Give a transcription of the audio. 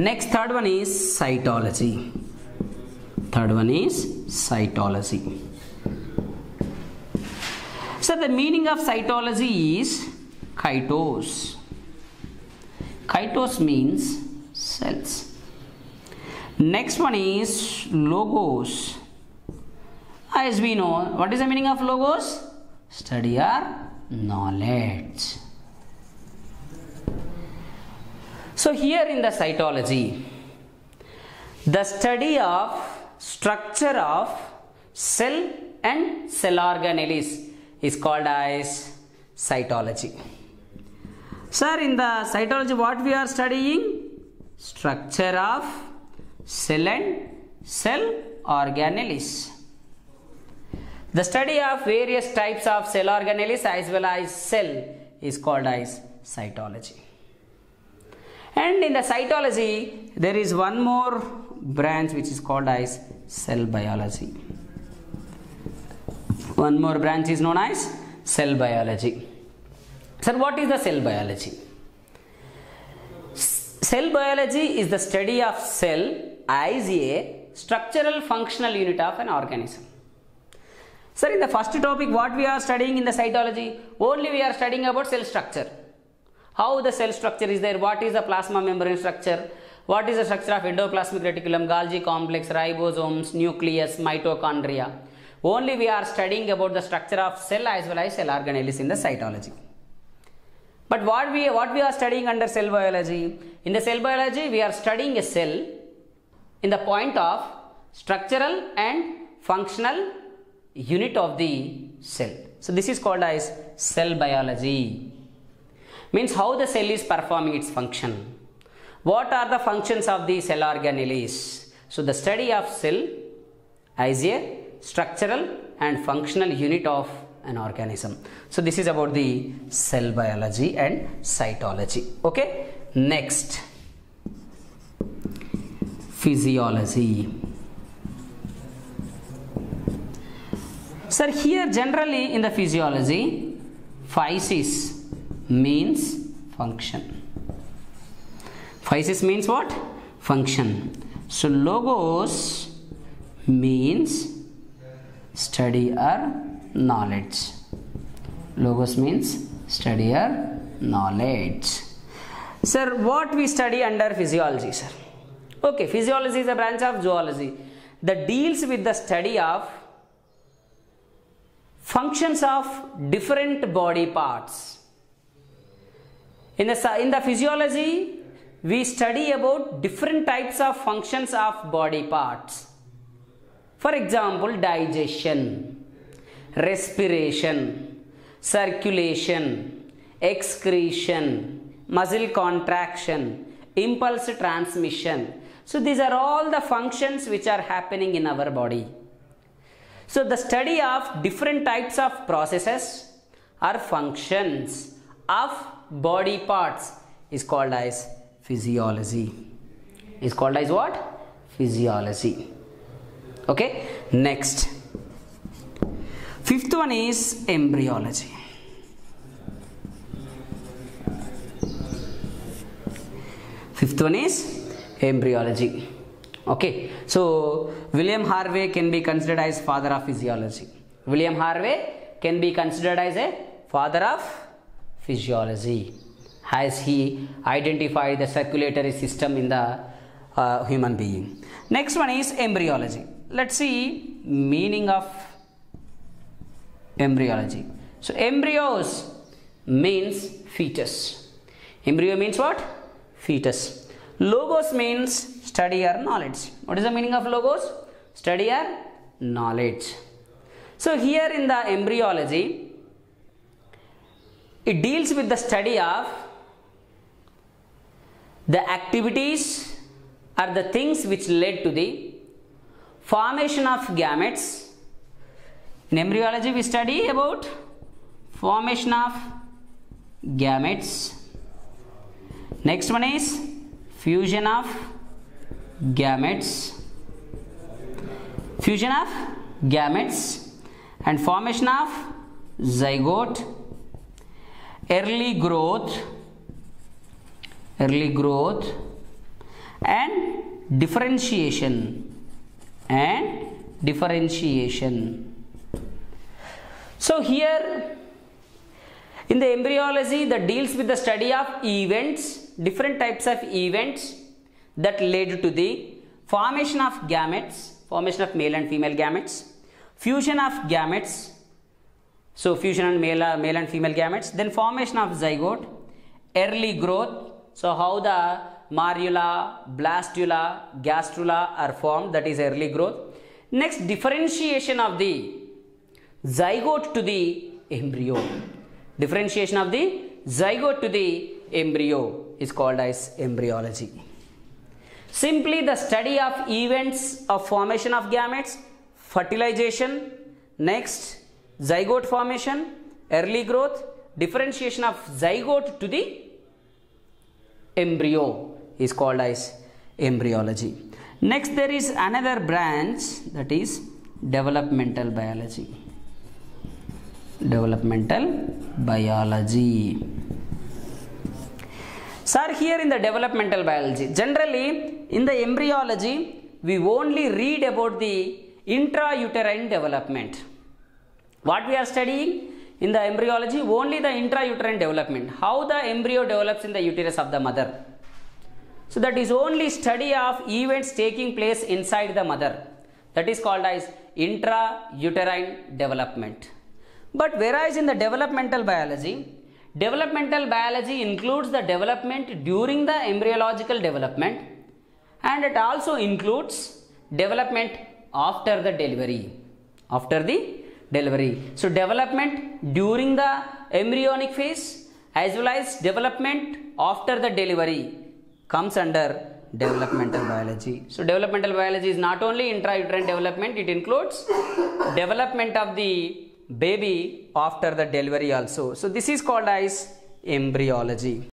Next, third one is cytology. Third one is cytology. So, the meaning of cytology is chitos. Chitos means cells. Next one is logos. As we know, what is the meaning of logos? Study or knowledge. So, here in the cytology, the study of structure of cell and cell organelles is called as cytology. Sir, in the cytology, what we are studying? Structure of cell and cell organelles. The study of various types of cell organelles as well as cell is called as cytology. And in the cytology, there is one more branch which is called as cell biology. One more branch is known as cell biology. Sir, what is the cell biology? Cell biology is the study of cell as a structural functional unit of an organism. Sir, in the first topic, what we are studying in the cytology, only we are studying about cell structure. How the cell structure is there, what is the plasma membrane structure, what is the structure of endoplasmic reticulum, Golgi complex, ribosomes, nucleus, mitochondria. Only we are studying about the structure of cell as well as cell organelles in the cytology. But what we what we are studying under cell biology? In the cell biology, we are studying a cell in the point of structural and functional unit of the cell. So this is called as cell biology. Means how the cell is performing its function. What are the functions of the cell organelles? So the study of cell as a structural and functional unit of an organism. So this is about the cell biology and cytology. Okay. Next, physiology. Sir, here generally in the physiology, physis means function. Physis means what? Function. So logos means study or knowledge. Logos means study or knowledge. Sir, what we study under physiology, sir? Okay, physiology is a branch of zoology that deals with the study of functions of different body parts. In the, in the physiology, we study about different types of functions of body parts. For example, digestion, respiration, circulation, excretion, muscle contraction, impulse transmission. So these are all the functions which are happening in our body. So the study of different types of processes or functions of body parts is called as physiology. Is called as what? Physiology. Okay. Next. Fifth one is embryology. Fifth one is embryology. Okay. So William Harvey can be considered as father of physiology. William Harvey can be considered as a father of physiology as he identified the circulatory system in the uh, human being. Next one is embryology. Let's see meaning of embryology. So embryos means fetus. Embryo means what? Fetus. Logos means study or knowledge. What is the meaning of logos? Study or knowledge. So here in the embryology, it deals with the study of the activities or the things which led to the formation of gametes. In embryology, we study about formation of gametes. Next one is fusion of gametes. Fusion of gametes and formation of zygote. Early growth. Early growth and differentiation and differentiation so here in the embryology that deals with the study of events different types of events that led to the formation of gametes formation of male and female gametes fusion of gametes so fusion and male, uh, male and female gametes. Then formation of zygote early growth. So how the morula blastula gastrula are formed that is early growth. Next differentiation of the zygote to the embryo. Differentiation of the zygote to the embryo is called as embryology. Simply the study of events of formation of gametes fertilization. Next zygote formation early growth differentiation of zygote to the embryo is called as embryology. Next there is another branch that is developmental biology. Developmental biology. Sir here in the developmental biology generally in the embryology we only read about the intrauterine development what we are studying in the embryology only the intrauterine development. How the embryo develops in the uterus of the mother. So that is only study of events taking place inside the mother. That is called as intrauterine development. But whereas in the developmental biology? Developmental biology includes the development during the embryological development and it also includes development after the delivery. After the delivery. So development during the embryonic phase as well as development after the delivery comes under developmental biology. So developmental biology is not only intrauterine development it includes development of the baby after the delivery also. So this is called as embryology